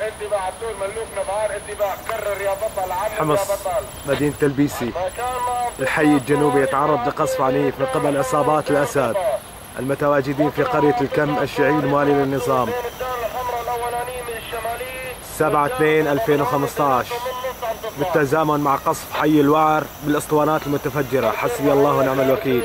اتباع الدور ملوك نبهار اتباع كرر يا بطل عمل حمص يا بطل مدينة البيسي الحي الجنوبي يتعرض لقصف عنيف من قبل عصابات الأسد المتواجدين في قرية الكم الشيعي الموالي للنظام 7 2 2015 بالتزامن مع قصف حي الوعر بالاسطوانات المتفجرة حسبي الله ونعم الوكيل